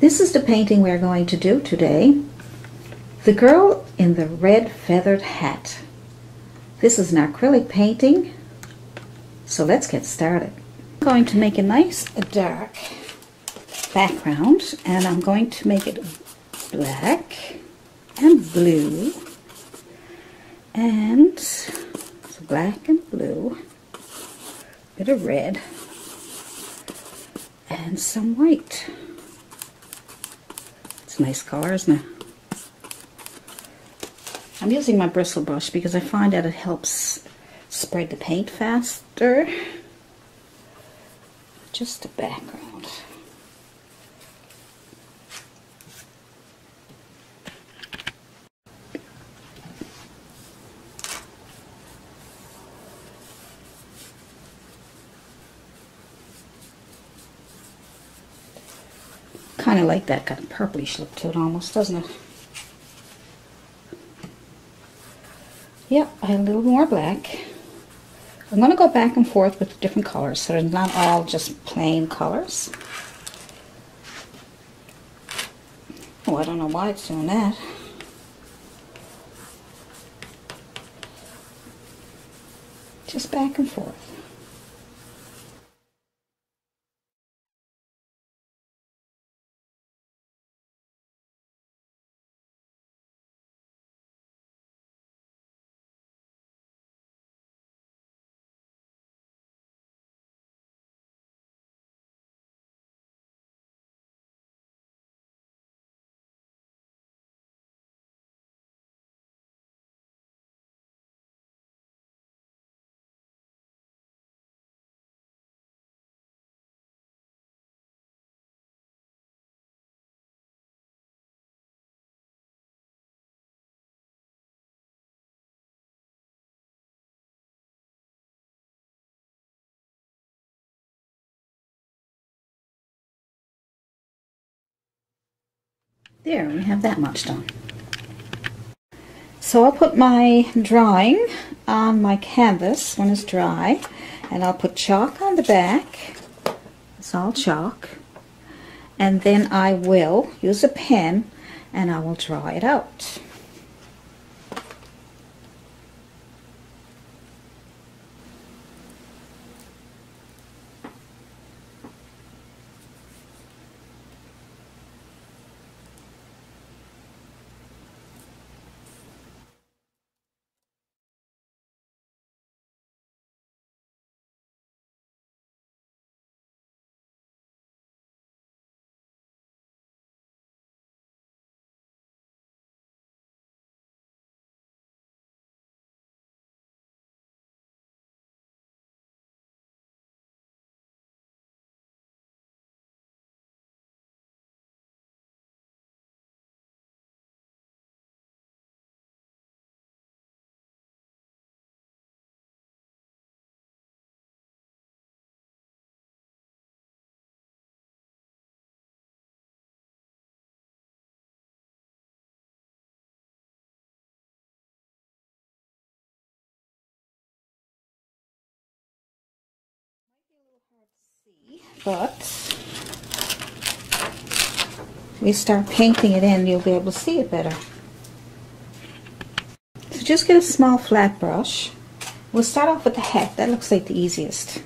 This is the painting we're going to do today. The Girl in the Red Feathered Hat. This is an acrylic painting, so let's get started. I'm going to make a nice dark background and I'm going to make it black and blue and so black and blue, a bit of red and some white. It's a nice color, isn't it? I'm using my bristle brush because I find that it helps spread the paint faster. Just the background. Kind of like that kind of purplish look to it almost, doesn't it? Yep, I have a little more black. I'm going to go back and forth with different colors so they're not all just plain colors. Oh, I don't know why it's doing that. Just back and forth. There, we have that much done. So I'll put my drawing on my canvas when it's dry, and I'll put chalk on the back. It's all chalk. And then I will use a pen and I will draw it out. But we start painting it in, you'll be able to see it better. So just get a small flat brush. We'll start off with the hat. That looks like the easiest.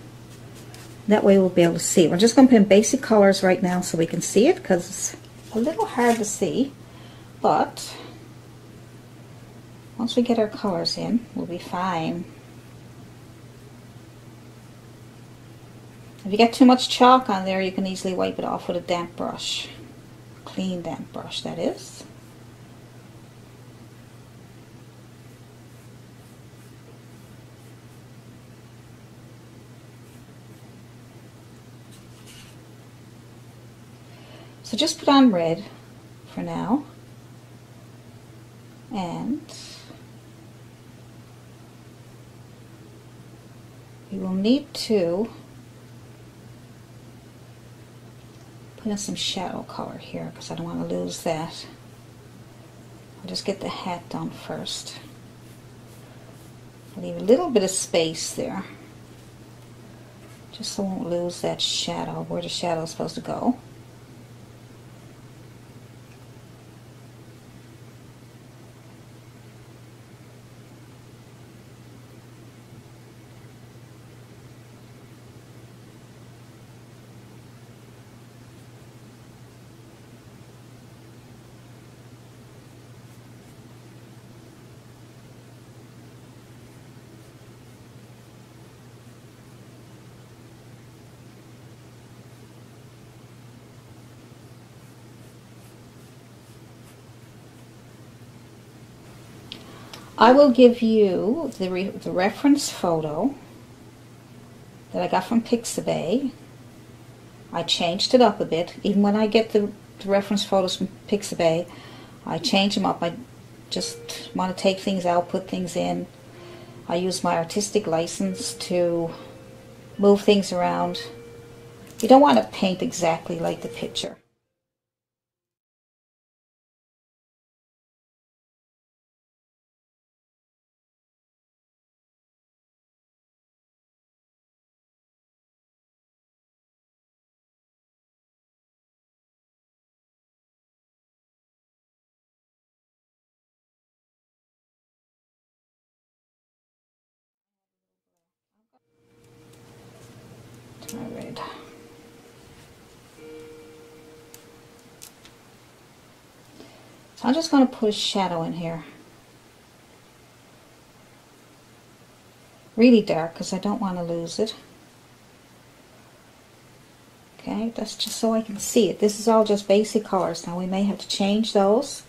That way we'll be able to see. We're just going to put basic colors right now so we can see it because it's a little hard to see. But once we get our colors in, we'll be fine. If you get too much chalk on there, you can easily wipe it off with a damp brush. Clean damp brush, that is. So just put on red for now. And you will need to in some shadow color here because I don't want to lose that. I'll just get the hat done first. leave a little bit of space there just so I won't lose that shadow where the shadow is supposed to go. I will give you the, re the reference photo that I got from Pixabay. I changed it up a bit. Even when I get the, the reference photos from Pixabay, I change them up. I just want to take things out, put things in. I use my artistic license to move things around. You don't want to paint exactly like the picture. So I'm just going to put a shadow in here. Really dark because I don't want to lose it. Okay, that's just so I can see it. This is all just basic colors. Now we may have to change those.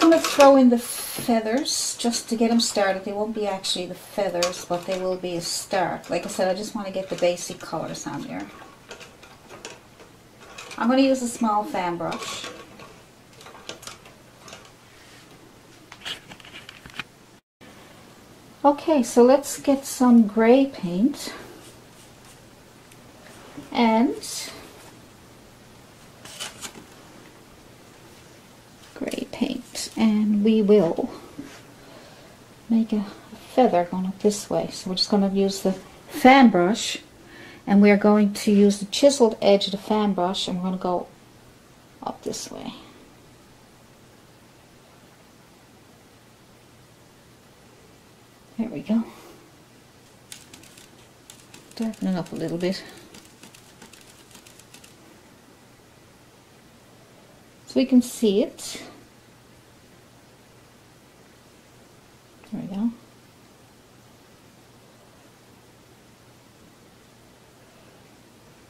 Going to throw in the feathers just to get them started. They won't be actually the feathers, but they will be a start. Like I said, I just want to get the basic colors on there. I'm going to use a small fan brush. Okay, so let's get some gray paint. And and we will make a feather going up this way. So we're just going to use the fan brush and we're going to use the chiseled edge of the fan brush and we're going to go up this way. There we go. Darkening up a little bit. So we can see it. There we go.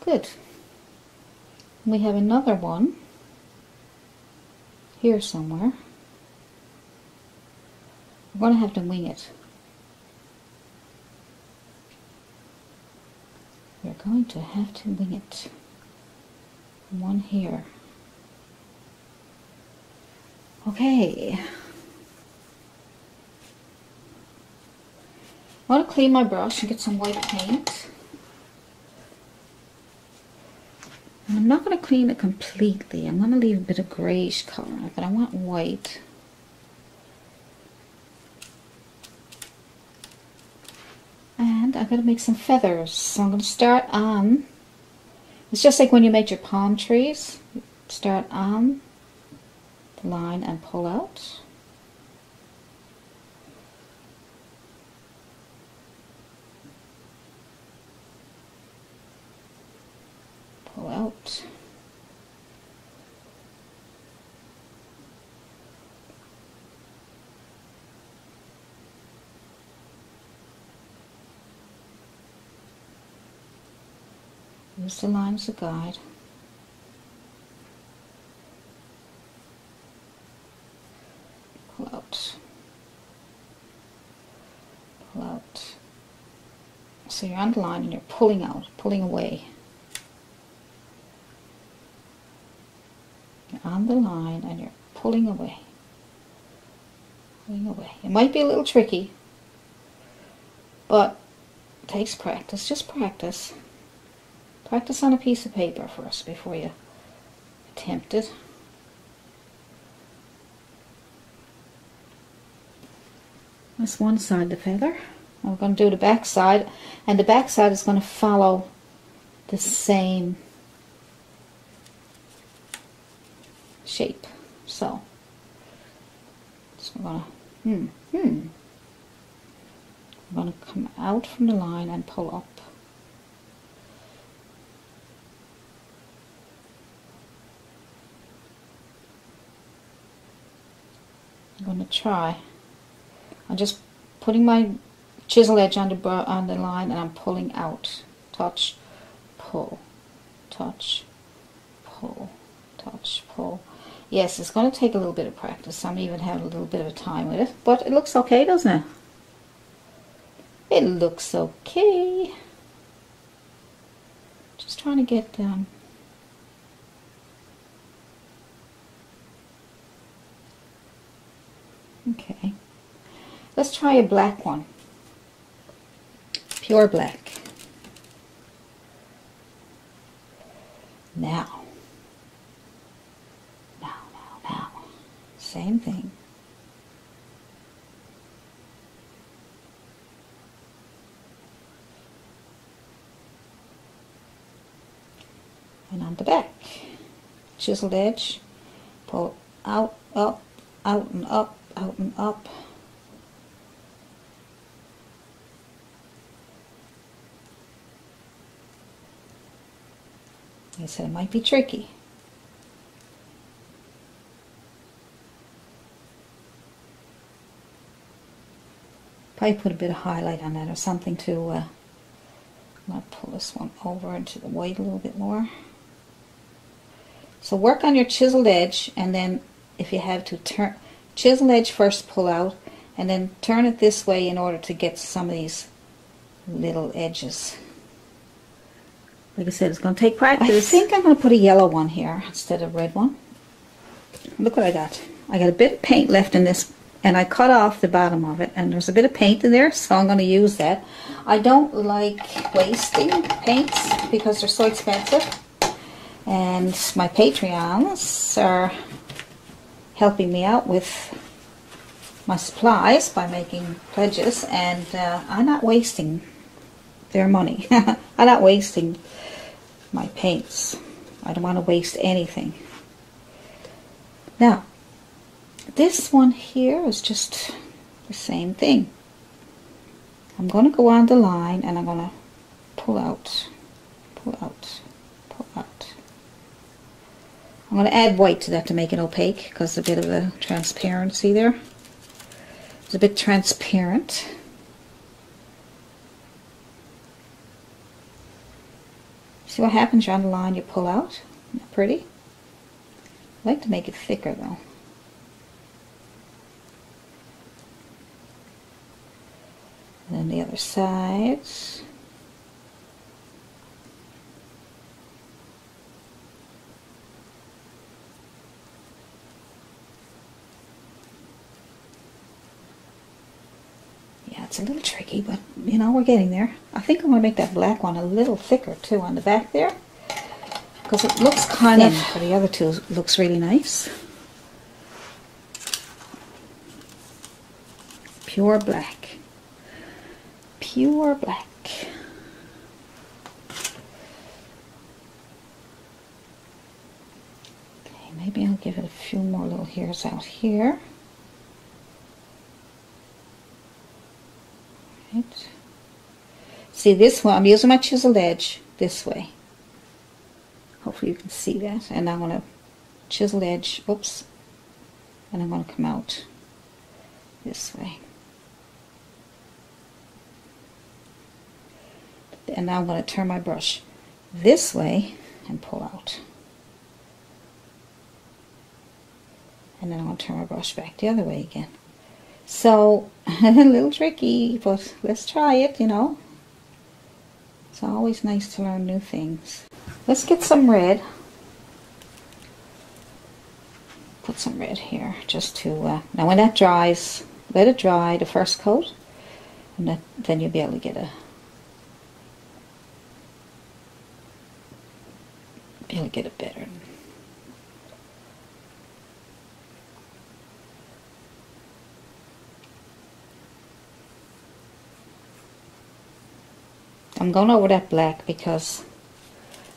Good. We have another one here somewhere. We're going to have to wing it. We're going to have to wing it. One here. Okay. I want to clean my brush and get some white paint. And I'm not going to clean it completely. I'm going to leave a bit of grayish color, but I want white. And I'm going to make some feathers. So I'm going to start on, it's just like when you make your palm trees. Start on the line and pull out. Pull out. Use the line as a guide. Pull out. Pull out. So you're and you're pulling out, pulling away. On the line and you're pulling away. Pulling away. It might be a little tricky, but it takes practice. Just practice. Practice on a piece of paper first before you attempt it. That's one side of the feather. I'm going to do the back side and the back side is going to follow the same shape. So, so I'm to, hmm, hmm. I'm to come out from the line and pull up. I'm to try. I'm just putting my chisel edge on the, on the line and I'm pulling out. Touch, pull, touch, pull, touch, pull. Yes, it's going to take a little bit of practice. I'm even having a little bit of a time with it. But it looks okay, doesn't it? It looks okay. Just trying to get um, Okay. Let's try a black one. Pure black. Now, now, now. Same thing. And on the back. Chiseled edge. Pull out, up, out and up out and up. I said, it might be tricky. Probably put a bit of highlight on that or something to, uh, I'm going to pull this one over into the white a little bit more. So work on your chiseled edge and then if you have to turn, chisel edge first pull out and then turn it this way in order to get some of these little edges. Like I said, it's going to take practice. I think I'm going to put a yellow one here instead of red one. Look what I got. I got a bit of paint left in this and I cut off the bottom of it and there's a bit of paint in there so I'm going to use that. I don't like wasting paints because they're so expensive and my Patreons are helping me out with my supplies by making pledges and uh, I'm not wasting their money. I'm not wasting my paints. I don't want to waste anything. Now, this one here is just the same thing. I'm going to go on the line and I'm going to pull out, pull out, pull out. I'm going to add white to that to make it opaque because a bit of a transparency there. It's a bit transparent. See what happens? You're on the line, you pull out. Pretty? I like to make it thicker though. And then the other sides. Yeah, it's a little tricky, but you know, we're getting there. I think I'm going to make that black one a little thicker too on the back there. Because it looks kind of, for the other two, looks really nice. Pure black. Pure black. Okay, maybe I'll give it a few more little hairs out here. Right. See this one, I'm using my chisel edge this way. Hopefully you can see that. And I'm going to chisel edge, oops, and I'm going to come out this way. And now I'm going to turn my brush this way and pull out. And then I'm going to turn my brush back the other way again. So, a little tricky, but let's try it, you know. It's always nice to learn new things. Let's get some red. Put some red here, just to, uh, now when that dries, let it dry, the first coat, and that, then you'll be able to get a It'll get it better. I'm going over that black because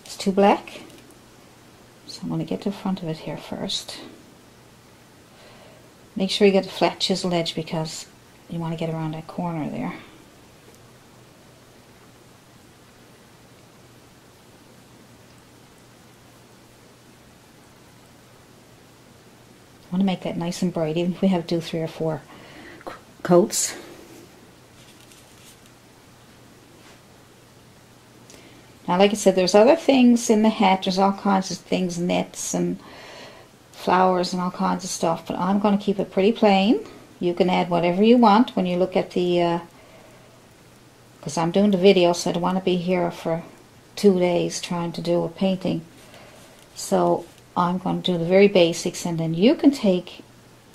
it's too black. So I'm going to get to the front of it here first. Make sure you get a flat chisel edge because you want to get around that corner there. Want to make that nice and bright, even if we have to do three or four coats. Now, like I said, there's other things in the hat. There's all kinds of things, nets and flowers and all kinds of stuff. But I'm going to keep it pretty plain. You can add whatever you want when you look at the... Because uh, I'm doing the video, so I don't want to be here for two days trying to do a painting. So I'm going to do the very basics and then you can take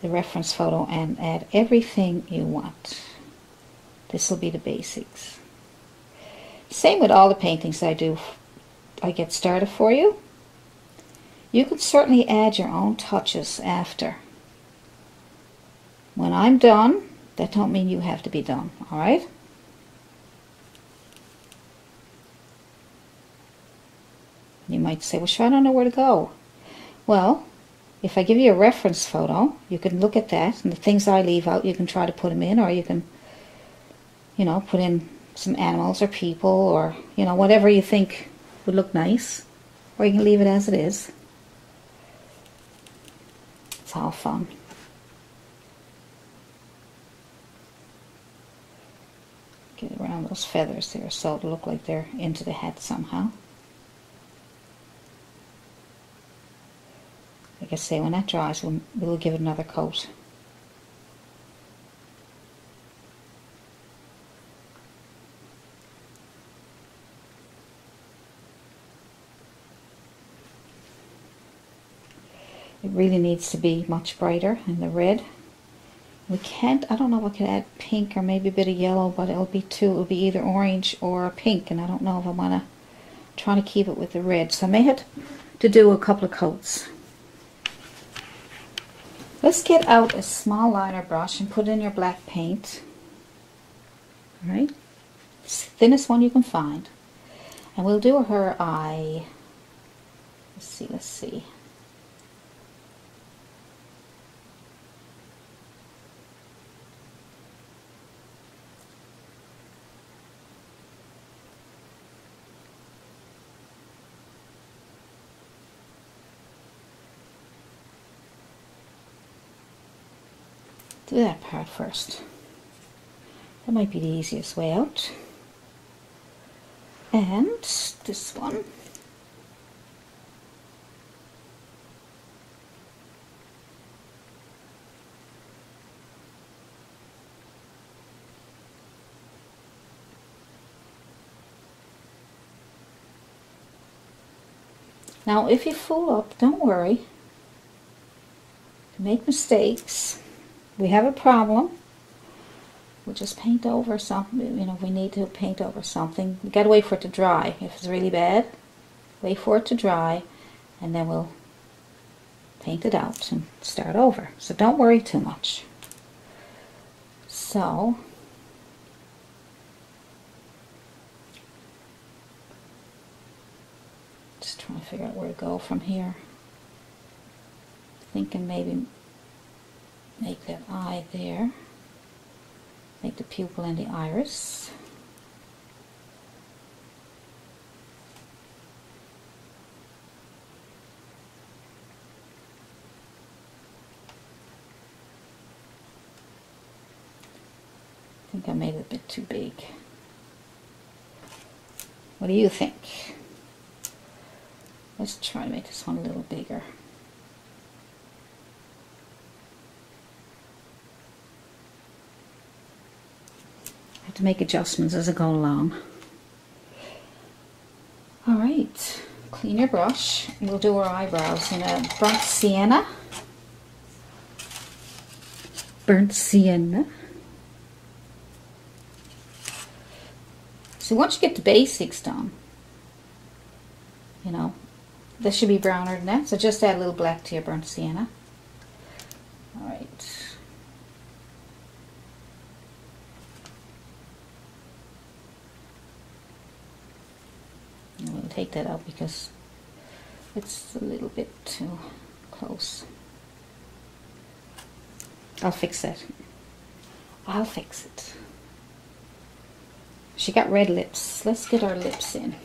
the reference photo and add everything you want. This will be the basics. Same with all the paintings I do. I get started for you. You can certainly add your own touches after. When I'm done, that don't mean you have to be done, alright? You might say, well, sure, I don't know where to go. Well, if I give you a reference photo, you can look at that, and the things I leave out, you can try to put them in, or you can, you know, put in some animals or people or, you know, whatever you think would look nice. Or you can leave it as it is. It's all fun. Get around those feathers there so it'll look like they're into the hat somehow. I say, when that dries, we'll, we'll give it another coat. It really needs to be much brighter in the red. We can't, I don't know if I could add pink or maybe a bit of yellow, but it'll be two, it'll be either orange or pink, and I don't know if I want to try to keep it with the red. So I may have to do a couple of coats. Let's get out a small liner brush and put in your black paint. Alright, thinnest one you can find. And we'll do her eye. Let's see, let's see. Do that part first. That might be the easiest way out. And this one. Now, if you fool up, don't worry. Make mistakes we have a problem, we'll just paint over something, you know, we need to paint over something. We gotta wait for it to dry. If it's really bad, wait for it to dry, and then we'll paint it out and start over. So don't worry too much. So, just trying to figure out where to go from here. Thinking maybe make that eye there. Make the pupil and the iris. I think I made it a bit too big. What do you think? Let's try to make this one a little bigger to make adjustments as I go along. Alright, clean your brush. We'll do our eyebrows in a burnt sienna. Burnt sienna. So once you get the basics done, you know, this should be browner than that. So just add a little black to your burnt sienna. All right. And we'll take that out because it's a little bit too close. I'll fix that. I'll fix it. She got red lips. Let's get our lips in.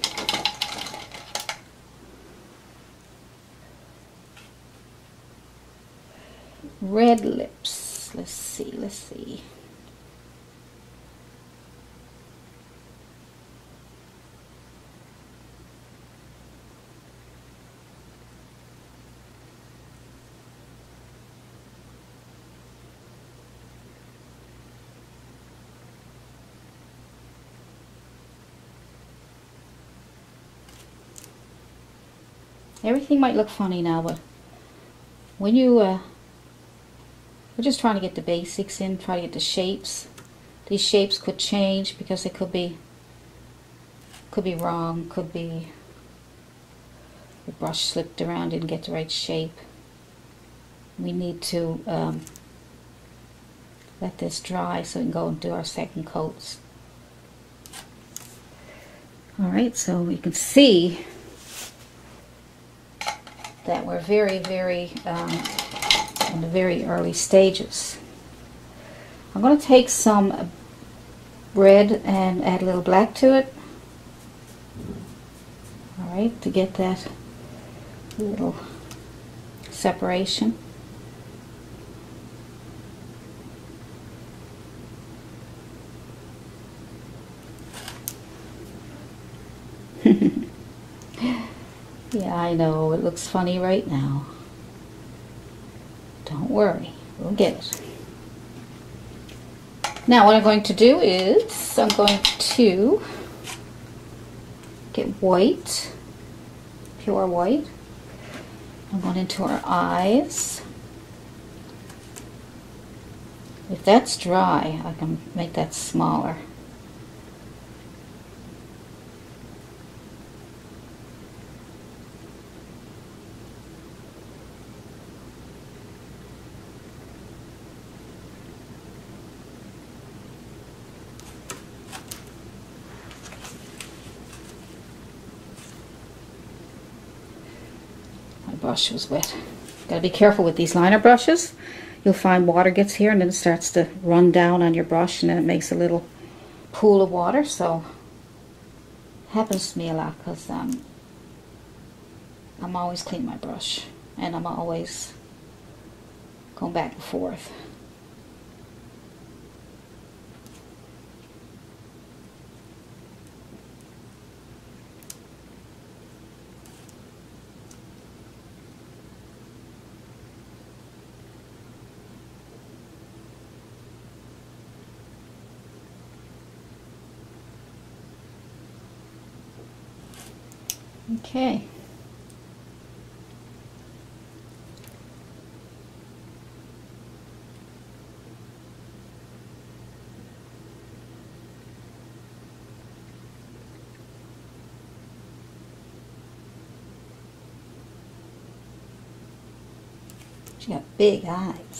Red lips. Let's see, let's see. Everything might look funny now, but when you, uh, we're just trying to get the basics in, try to get the shapes. These shapes could change because it could be, could be wrong, could be the brush slipped around, didn't get the right shape. We need to um, let this dry so we can go and do our second coats. Alright, so we can see that we're very, very um, in the very early stages. I'm going to take some red and add a little black to it. Alright, to get that little separation. Yeah, I know. It looks funny right now. Don't worry. We'll get it. Now what I'm going to do is I'm going to get white, pure white. I'm going into our eyes. If that's dry, I can make that smaller. Brush was wet. Got to be careful with these liner brushes. You'll find water gets here and then it starts to run down on your brush and then it makes a little pool of water. So happens to me a lot because um, I'm always cleaning my brush and I'm always going back and forth. Okay. She got big eyes.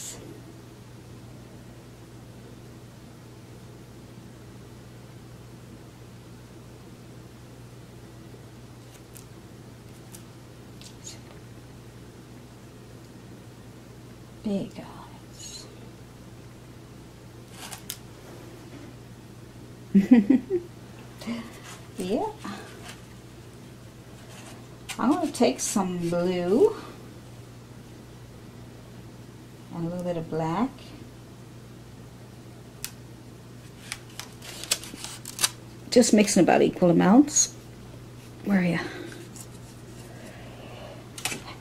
Big eyes. yeah. I'm going to take some blue and a little bit of black. Just mixing about equal amounts. Where are you?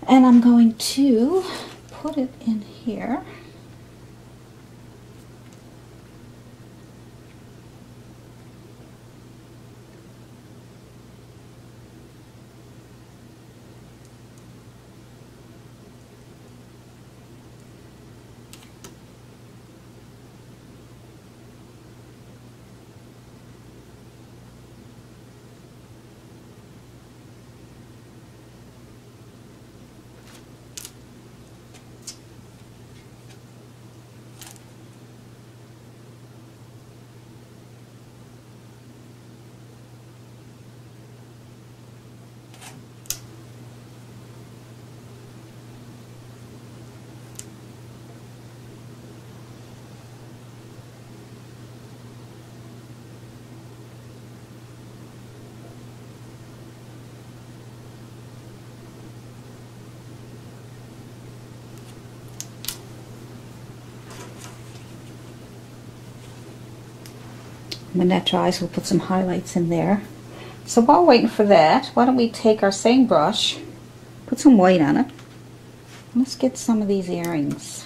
And I'm going to put it in here. When that dries, we'll put some highlights in there. So while waiting for that, why don't we take our same brush, put some white on it. Let's get some of these earrings.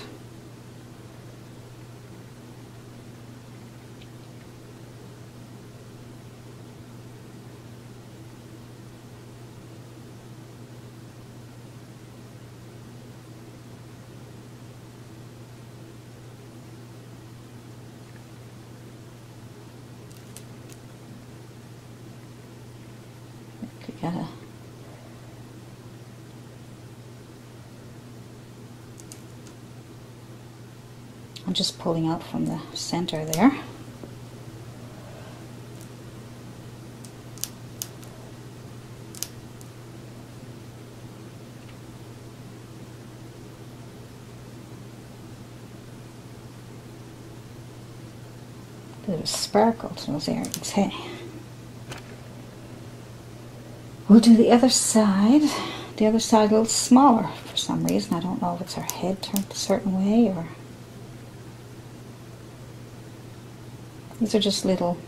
gotta I'm just pulling out from the center there. A sparkle to those earrings, hey? We'll do the other side. The other side a little smaller for some reason. I don't know if it's her head turned a certain way or... These are just little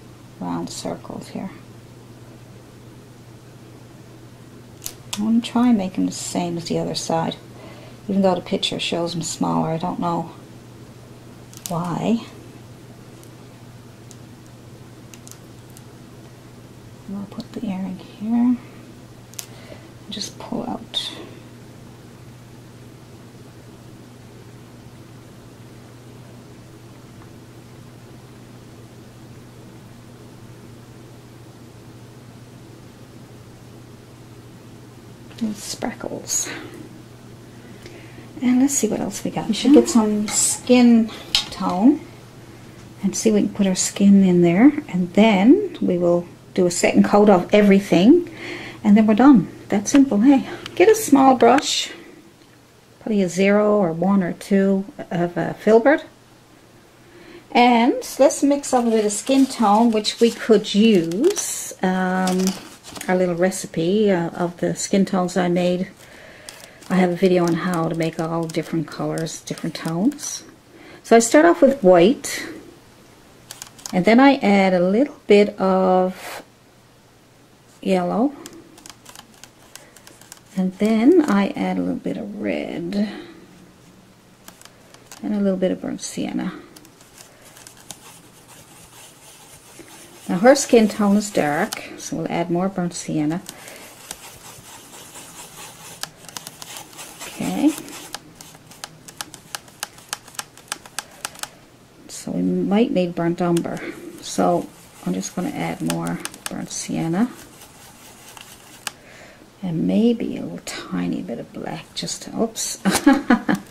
round circles here. I want to try and make them the same as the other side. Even though the picture shows them smaller, I don't know why. I'll put the earring here just pull out. And And let's see what else we got. We should get some skin tone and see we can put our skin in there and then we will do a second coat of everything and then we're done that simple, hey. Get a small brush, probably a zero or one or two of a filbert. And let's mix up a bit of skin tone, which we could use. Um, our little recipe uh, of the skin tones I made. I have a video on how to make all different colors, different tones. So I start off with white. And then I add a little bit of yellow. And then I add a little bit of red and a little bit of burnt sienna. Now her skin tone is dark, so we'll add more burnt sienna. Okay. So we might need burnt umber. So I'm just going to add more burnt sienna. And maybe a little tiny bit of black just to, oops.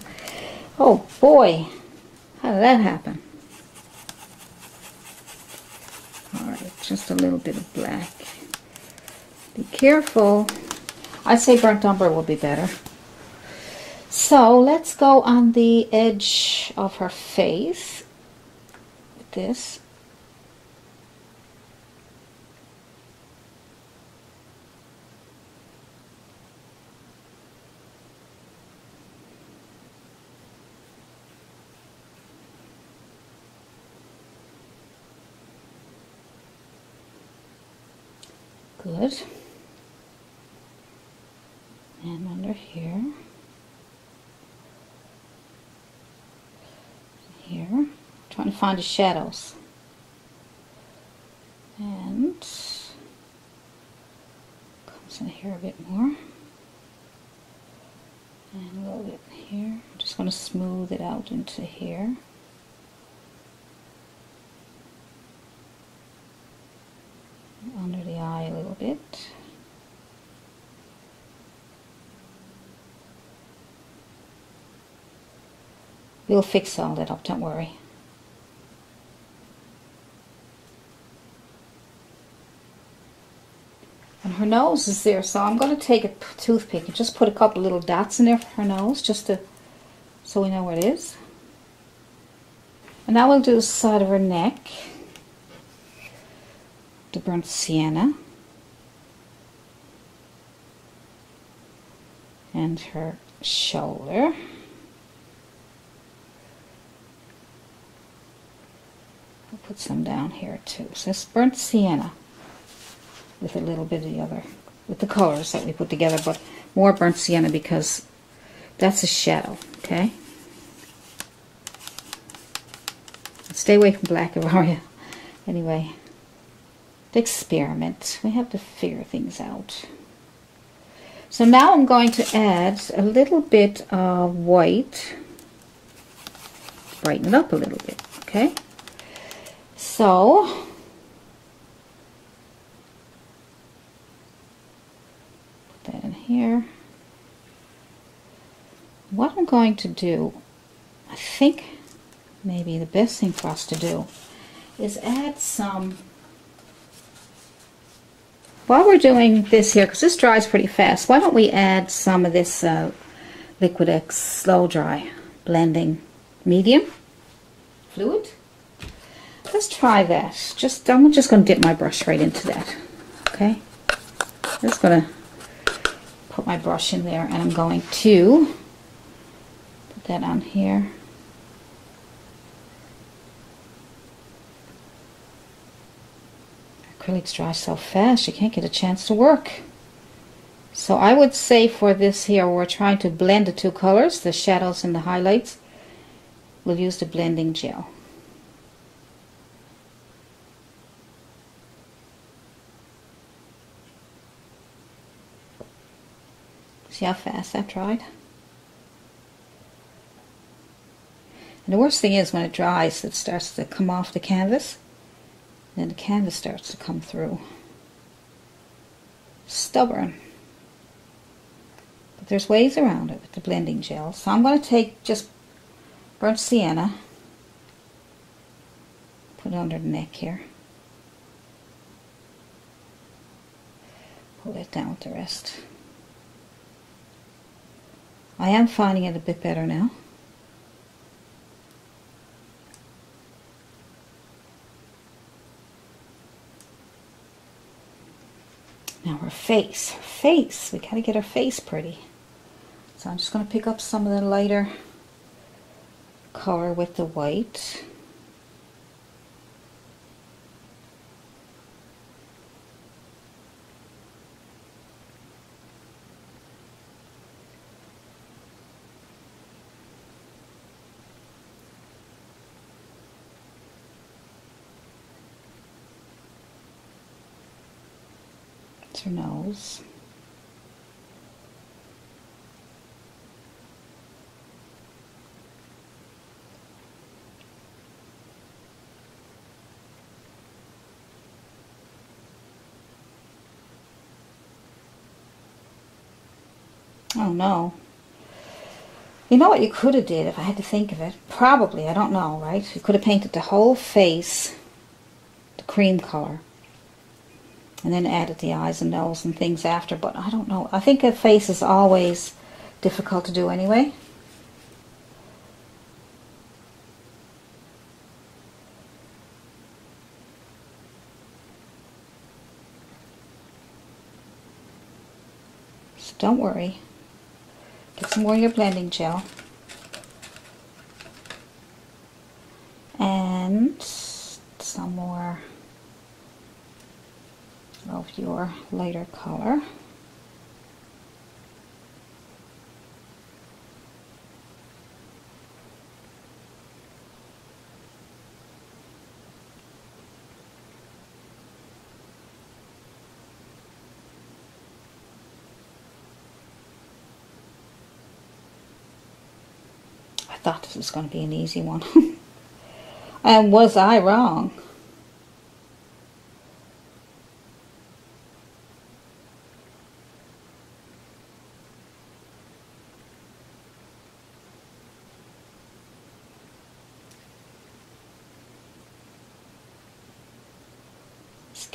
Oh boy. How did that happen? Alright just a little bit of black. Be careful. I say burnt umber will be better so let's go on the edge of her face with this good. And under here, here, trying to find the shadows. And comes in here a bit more. And a little bit here. I'm just going to smooth it out into here. under the eye a little bit. We'll fix all that up, don't worry. And her nose is there, so I'm going to take a toothpick and just put a couple little dots in there for her nose, just to so we know where it is. And now we'll do the side of her neck the burnt sienna and her shoulder. Put some down here too. So it's burnt sienna with a little bit of the other, with the colors that we put together, but more burnt sienna because that's a shadow, okay? Stay away from black, Avaria. Anyway, experiment. We have to figure things out. So now I'm going to add a little bit of white. Brighten it up a little bit, okay? So, put that in here. What I'm going to do, I think maybe the best thing for us to do is add some while we're doing this here, because this dries pretty fast, why don't we add some of this uh, Liquitex Slow Dry Blending Medium fluid? Let's try that. Just I'm just going to dip my brush right into that. Okay? I'm just going to put my brush in there and I'm going to put that on here. acrylics dry so fast you can't get a chance to work. So I would say for this here, we're trying to blend the two colors, the shadows and the highlights. We'll use the blending gel. See how fast that dried? And the worst thing is when it dries, it starts to come off the canvas. Then the canvas starts to come through. Stubborn. But there's ways around it with the blending gel. So I'm going to take just burnt sienna, put it under the neck here. Pull it down with the rest. I am finding it a bit better now. Now her face, her face, we gotta get her face pretty. So I'm just gonna pick up some of the lighter color with the white. Nose. Oh no. You know what you could have did if I had to think of it? Probably, I don't know, right? You could have painted the whole face the cream color and then added the eyes and nose and things after. But I don't know. I think a face is always difficult to do anyway. So don't worry. Get some more of your blending gel. And some more of your lighter color. I thought this was going to be an easy one. and was I wrong?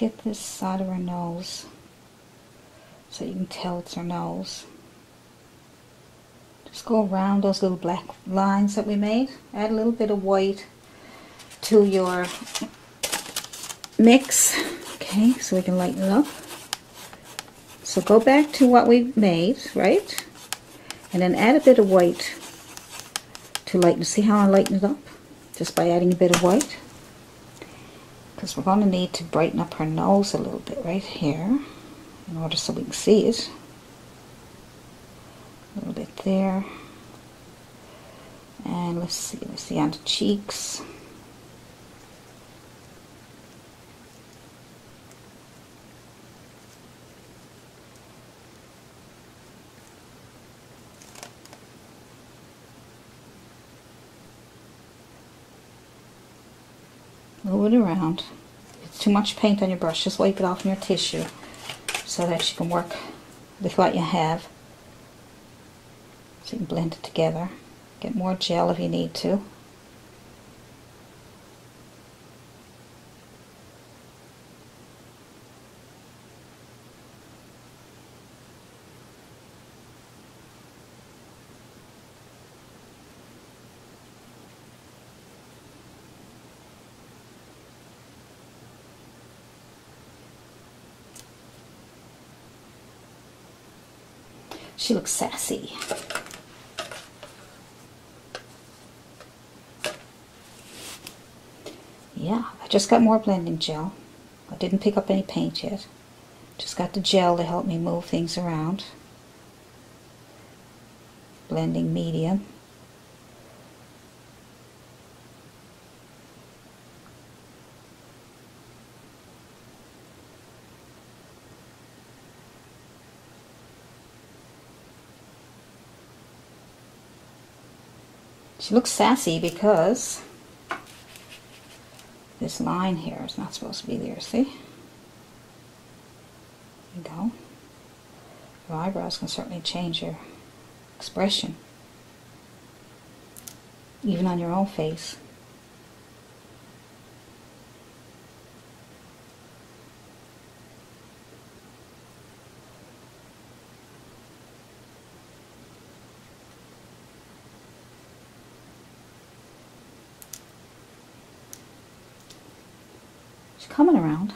Get this side of her nose so you can tell it's her nose. Just go around those little black lines that we made. Add a little bit of white to your mix. Okay, so we can lighten it up. So go back to what we made, right? And then add a bit of white to lighten. See how I lighten it up? Just by adding a bit of white. Because we're going to need to brighten up her nose a little bit right here in order so we can see it. A little bit there. And let's see, let's see on the cheeks. Move it around. If it's too much paint on your brush, just wipe it off in your tissue so that you can work with what you have. So you can blend it together. Get more gel if you need to. She looks sassy. Yeah, I just got more blending gel. I didn't pick up any paint yet. Just got the gel to help me move things around. Blending medium. Looks sassy because this line here is not supposed to be there, see? There you go. Your eyebrows can certainly change your expression. Even on your own face. Coming around.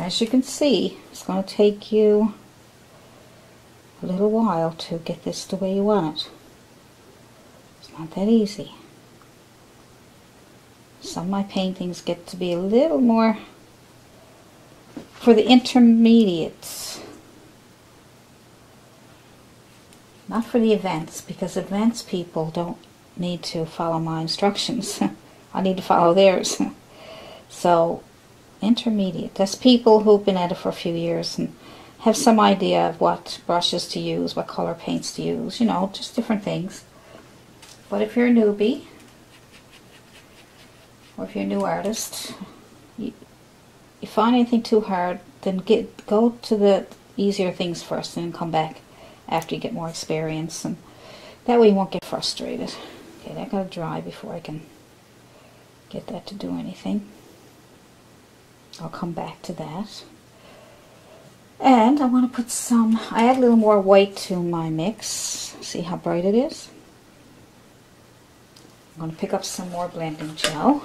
As you can see, it's going to take you a little while to get this the way you want it. It's not that easy. Some of my paintings get to be a little more for the intermediates. Not for the events, because events people don't need to follow my instructions. I need to follow theirs. so intermediate. That's people who've been at it for a few years and have some idea of what brushes to use, what color paints to use, you know, just different things. But if you're a newbie, or if you're a new artist, you, you find anything too hard, then get go to the easier things first and then come back after you get more experience. And that way you won't get frustrated. Okay, that got to dry before I can get that to do anything. I'll come back to that. And I want to put some, I add a little more white to my mix. See how bright it is? I'm going to pick up some more blending gel.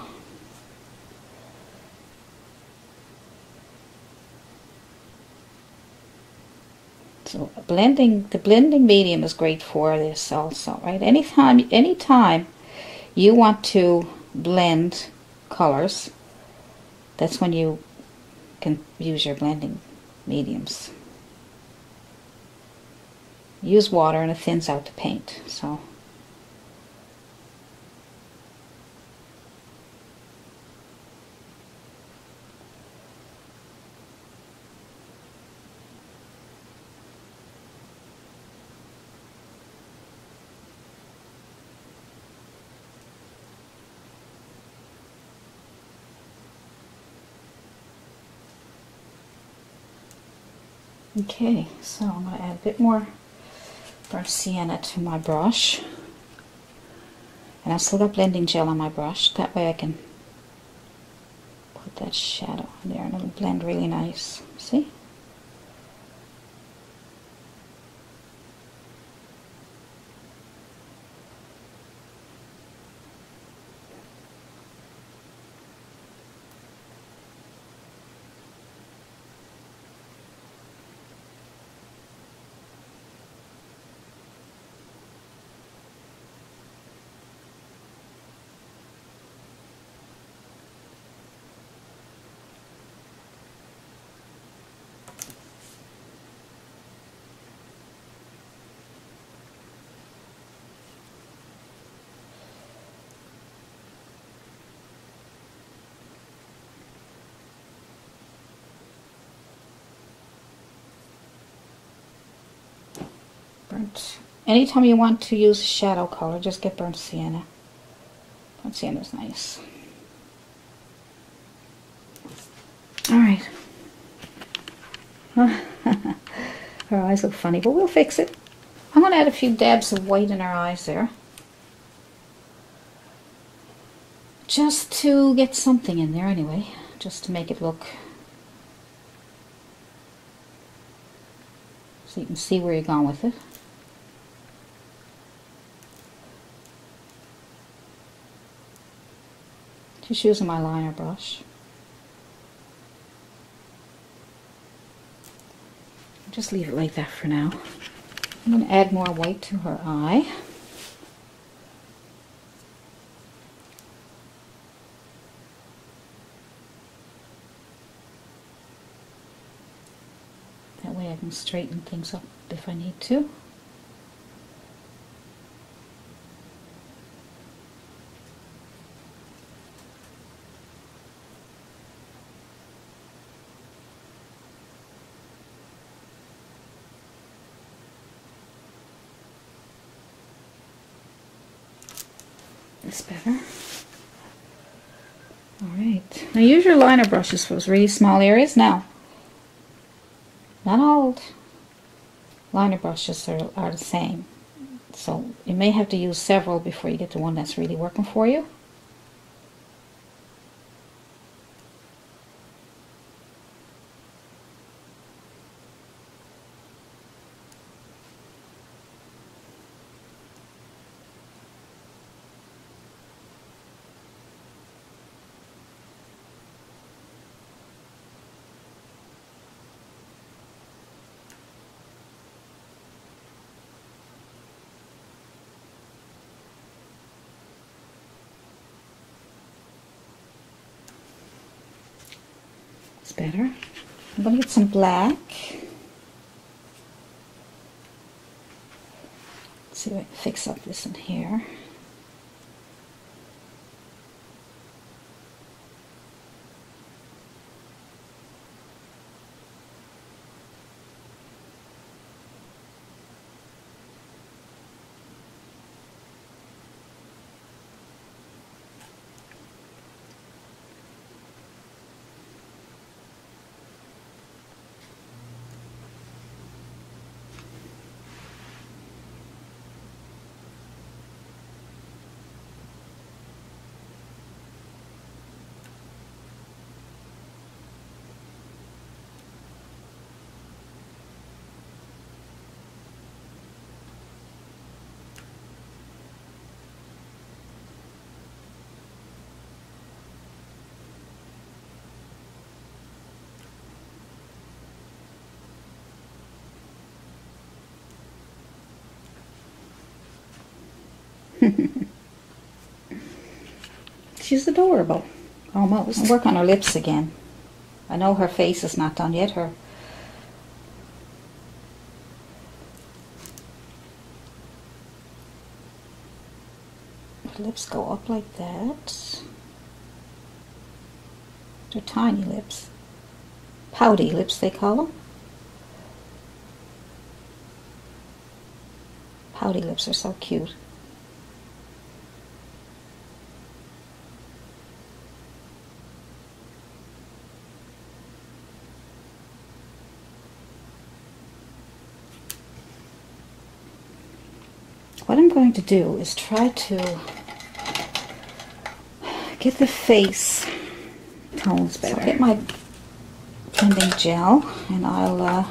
So blending, the blending medium is great for this also, right? Anytime, anytime you want to blend colors, that's when you can use your blending mediums. Use water and it thins out the paint. So Okay, so I'm going to add a bit more burnt sienna to my brush. And I've still got blending gel on my brush. That way I can put that shadow there and it'll blend really nice. See? burnt. Anytime you want to use shadow color, just get burnt sienna. Burnt sienna is nice. All right. her eyes look funny, but we'll fix it. I'm going to add a few dabs of white in her eyes there. Just to get something in there anyway, just to make it look so you can see where you're going with it. Just using my liner brush. Just leave it like that for now. I'm going to add more white to her eye. That way I can straighten things up if I need to. This better. Alright. Now use your liner brushes for those really small areas. Now, not all liner brushes are, are the same. So you may have to use several before you get the one that's really working for you. It's better. I'm some black. Let's see if I can fix up this in here. She's adorable. Oh, Almost. I'll work on her lips again. I know her face is not done yet. Her lips go up like that. They're tiny lips. Pouty lips, they call them. Pouty lips are so cute. what I'm going to do is try to get the face tones better. So get my blending gel and I'll, uh,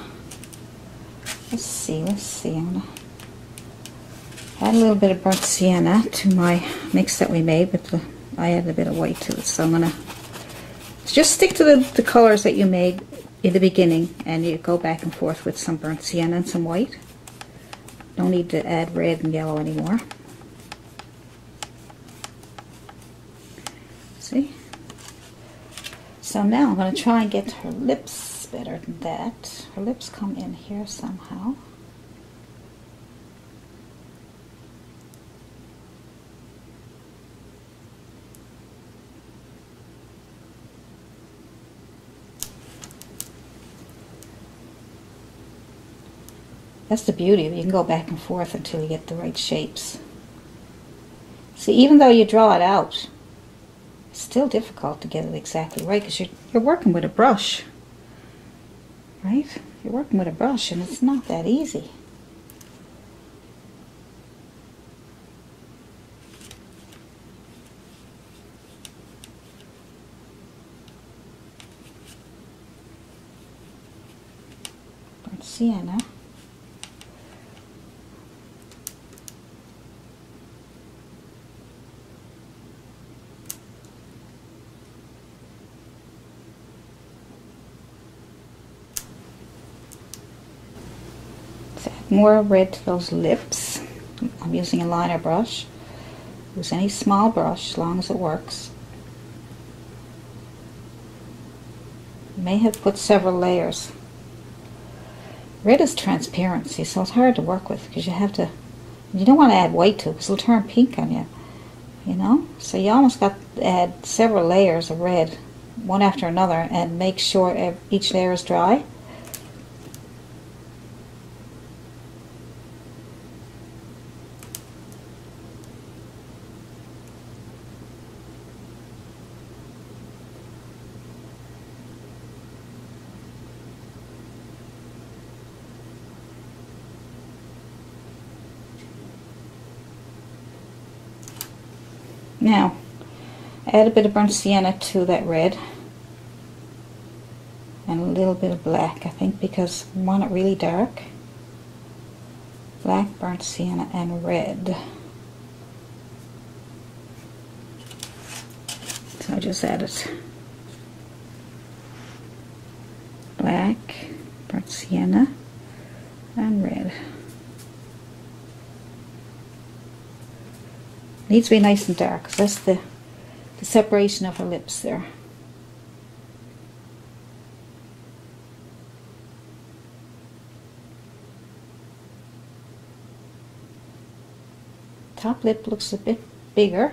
let's see, let's see, I'm gonna add a little bit of burnt sienna to my mix that we made, but the, I added a bit of white to it, so I'm gonna just stick to the, the colors that you made in the beginning and you go back and forth with some burnt sienna and some white. Don't need to add red and yellow anymore. See? So now I'm going to try and get her lips better than that. Her lips come in here somehow. That's the beauty of it. You can go back and forth until you get the right shapes. See, even though you draw it out, it's still difficult to get it exactly right because you're, you're working with a brush, right? You're working with a brush and it's not that easy. sienna. More red to those lips. I'm using a liner brush. Use any small brush as long as it works. May have put several layers. Red is transparency, so it's hard to work with because you have to, you don't want to add white to it because it'll turn pink on you, you know? So you almost got to add several layers of red, one after another, and make sure each layer is dry. Now, add a bit of burnt sienna to that red. And a little bit of black, I think, because I want it really dark. Black, burnt sienna, and red. So I just added black, burnt sienna, and red. Needs to be nice and dark. That's the, the separation of her lips there. Top lip looks a bit bigger.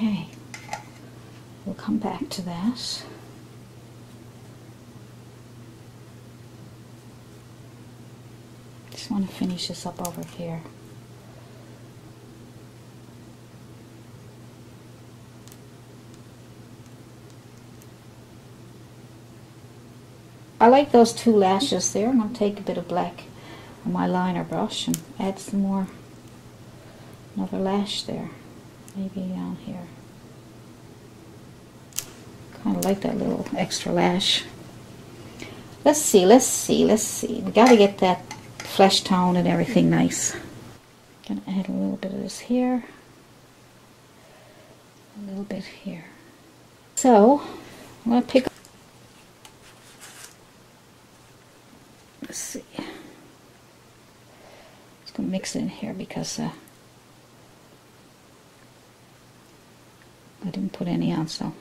Okay, we'll come back to that. Just want to finish this up over here. I like those two lashes there. I'm going to take a bit of black on my liner brush and add some more, another lash there maybe down here. Kind of like that little extra lash. Let's see, let's see, let's see. We got to get that flesh tone and everything nice. Gonna add a little bit of this here. A little bit here. So, I'm gonna pick Let's see. Just gonna mix it in here because uh, Any so.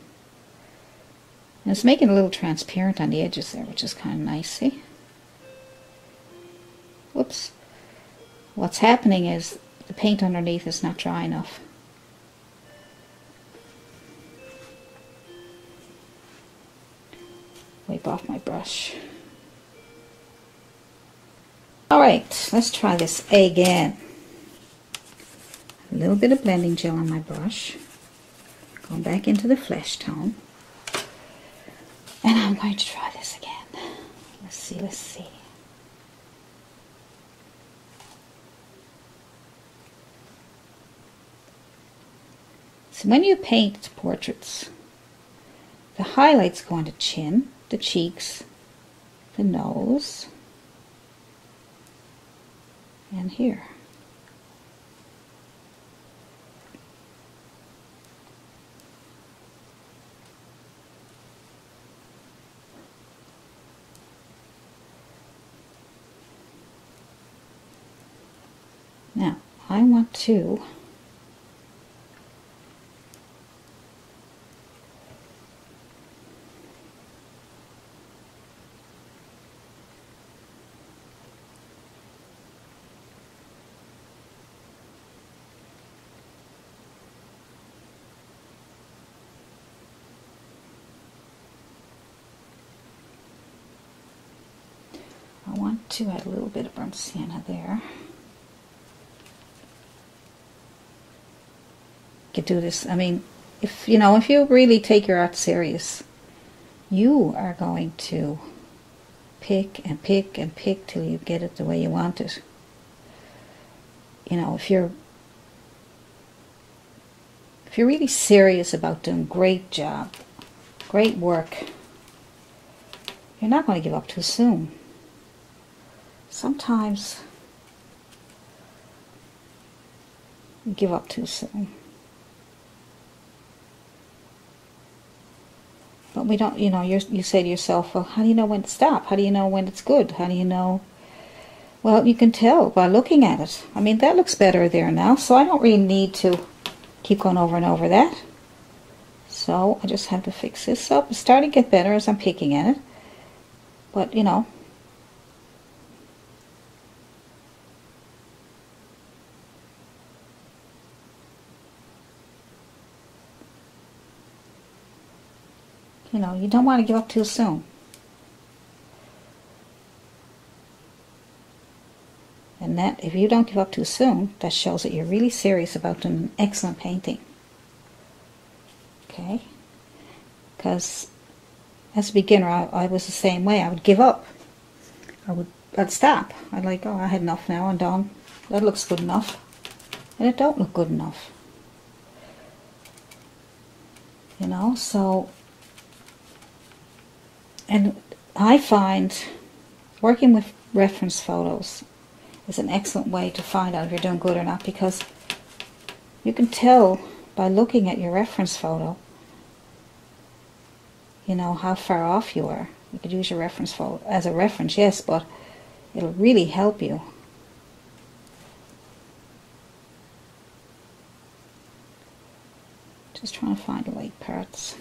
And it's making it a little transparent on the edges there, which is kind of nice, see? Whoops. What's happening is the paint underneath is not dry enough. Wipe off my brush. Alright, let's try this again. A little bit of blending gel on my brush. Going back into the flesh tone. And I'm going to try this again. Let's see, let's see. So when you paint portraits, the highlights go on the chin, the cheeks, the nose, and here. Now, I want to I want to add a little bit of burnt sienna there. Could do this. I mean, if you know, if you really take your art serious, you are going to pick and pick and pick till you get it the way you want it. You know, if you're if you're really serious about doing great job, great work, you're not going to give up too soon sometimes you give up too soon. But we don't, you know, you you say to yourself, well, how do you know when to stop? How do you know when it's good? How do you know? Well, you can tell by looking at it. I mean, that looks better there now, so I don't really need to keep going over and over that. So I just have to fix this up. It's starting to get better as I'm picking at it. But, you know, You know, you don't want to give up too soon. And that, if you don't give up too soon, that shows that you're really serious about doing an excellent painting. Okay? Because as a beginner, I, I, was the same way. I would give up. I would, I'd stop. I'd like, oh, I had enough now. I'm done. That looks good enough. And it don't look good enough. You know, so and I find working with reference photos is an excellent way to find out if you're doing good or not because you can tell by looking at your reference photo you know how far off you are. You could use your reference photo as a reference, yes, but it'll really help you. Just trying to find the light parts.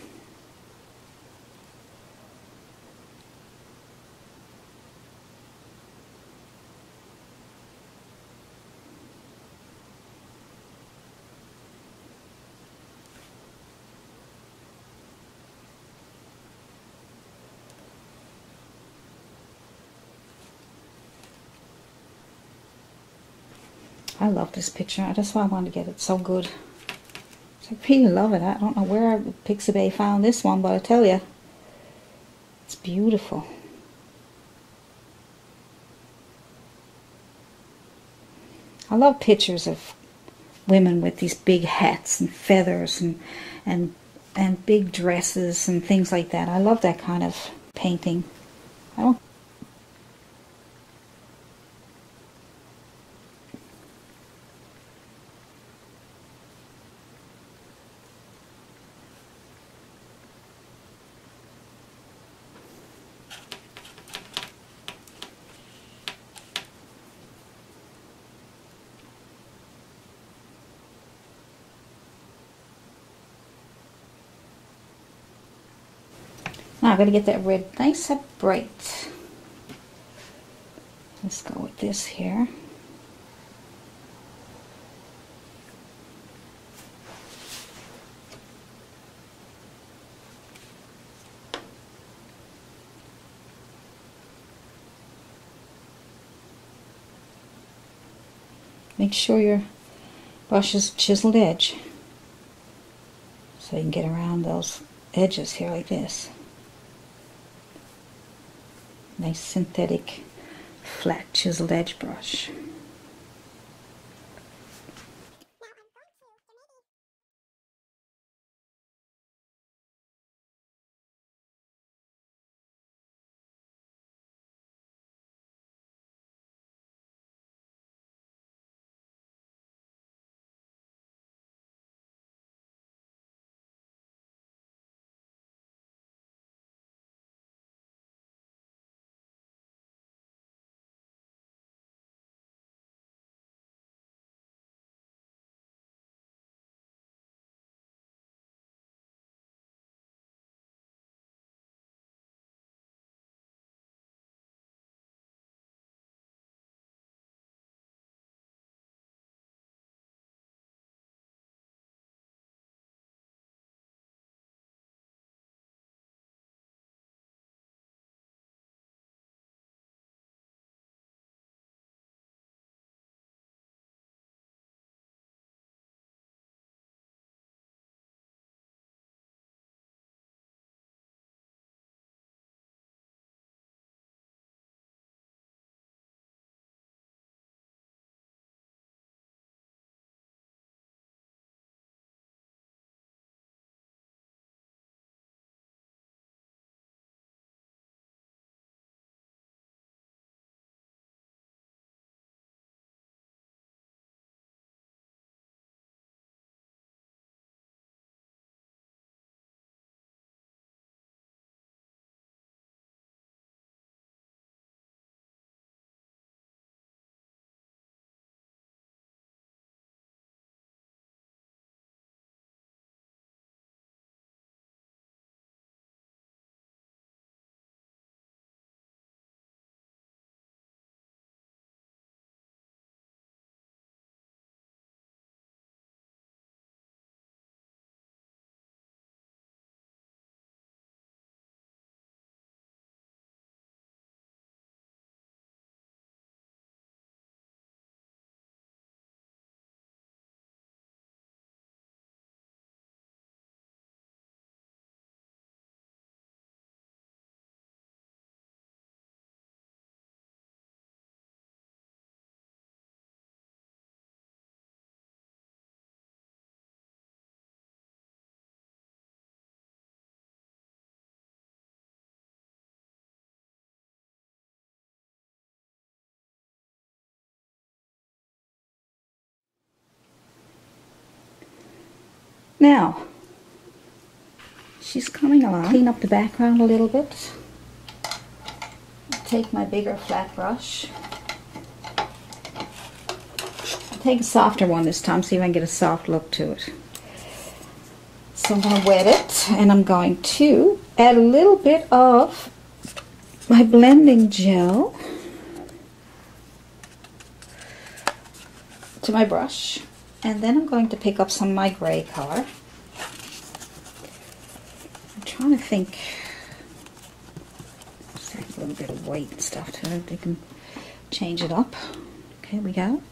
I love this picture. That's why I wanted to get it so good. I really love it. I don't know where Pixabay found this one, but I tell you, it's beautiful. I love pictures of women with these big hats and feathers and and and big dresses and things like that. I love that kind of painting. I don't I'm going to get that red nice and bright. Let's go with this here. Make sure your brush is chiseled edge so you can get around those edges here like this. Nice synthetic flat chiseled edge brush. Now, she's coming along. Clean up the background a little bit. Take my bigger flat brush. Take a softer one this time, see if I can get a soft look to it. So I'm going to wet it, and I'm going to add a little bit of my blending gel to my brush. And then I'm going to pick up some of my gray color. I'm to think. Add a little bit of white stuff to it. You can change it up. Okay, we go.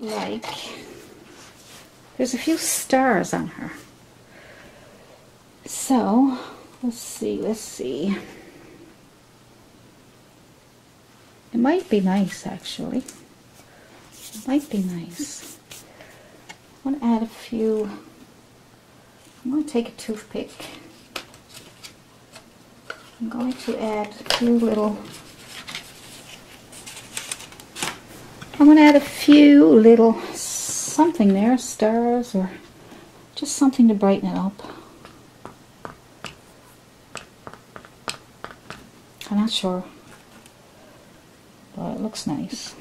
Like, there's a few stars on her. So, let's see, let's see. It might be nice, actually. It might be nice. I want to add a few, I'm going to take a toothpick. I'm going to add a few little, I'm going to add a few little something there, stars or just something to brighten it up. I'm not sure, but it looks nice.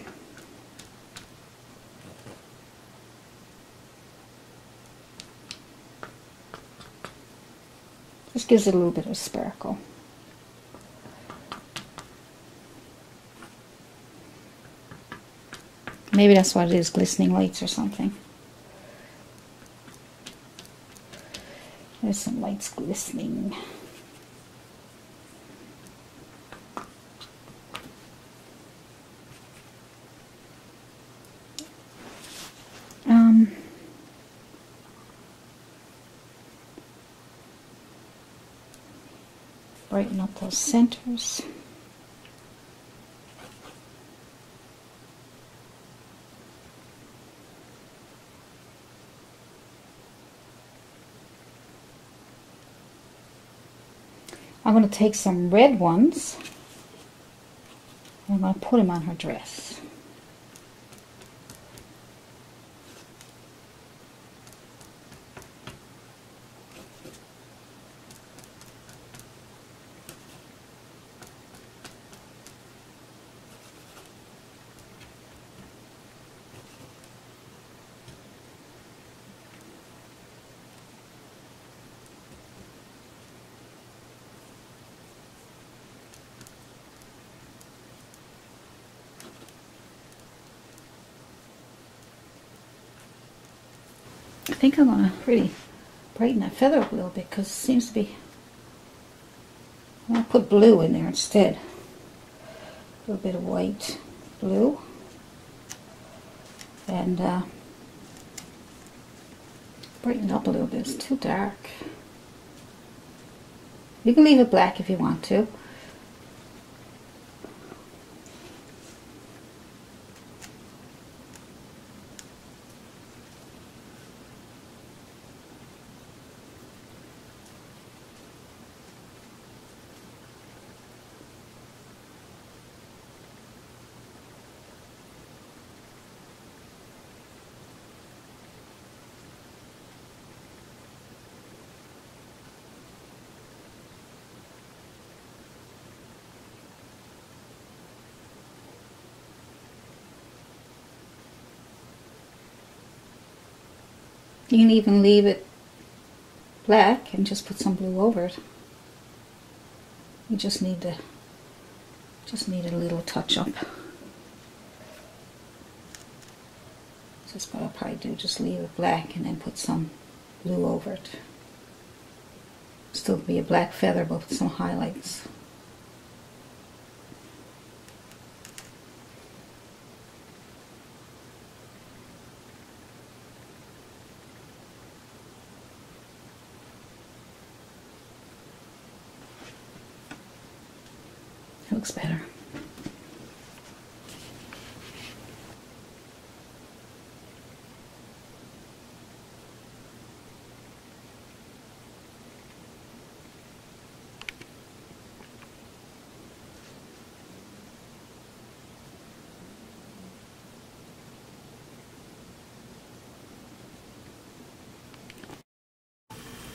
Just gives it a little bit of sparkle. Maybe that's what it is, glistening lights or something. There's some lights glistening. Um, brighten up those centers. I'm going to take some red ones and I'm going to put them on her dress. I think I'm going to really brighten that feather up a little bit because it seems to be... I'm going to put blue in there instead. A little bit of white, blue. And uh, brighten it up a little bit. It's too dark. You can leave it black if you want to. You can even leave it black and just put some blue over it. You just need to just need a little touch up. That's what I'll probably do, just leave it black and then put some blue over it. Still be a black feather but with some highlights. looks better.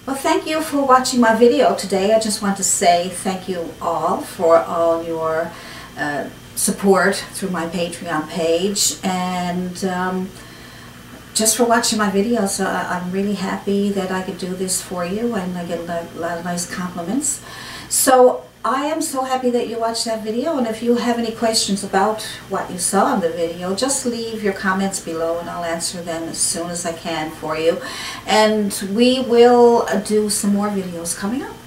Well, thank you for watching my video today. I just want to say thank you all for all your uh, support through my Patreon page and um, just for watching my videos. Uh, I'm really happy that I could do this for you and I get a lot of nice compliments. So I am so happy that you watched that video and if you have any questions about what you saw in the video just leave your comments below and I'll answer them as soon as I can for you and we will do some more videos coming up.